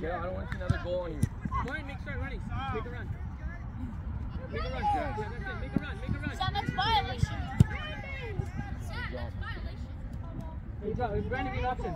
Yeah, I don't want to see another goal on you. Ryan, make start running. Make a run. Make a run. Yeah, that's it. Make a run. Make a run. Sam, that's violation. Sam, that's violation. Hey, Joe, Brandon, get an option.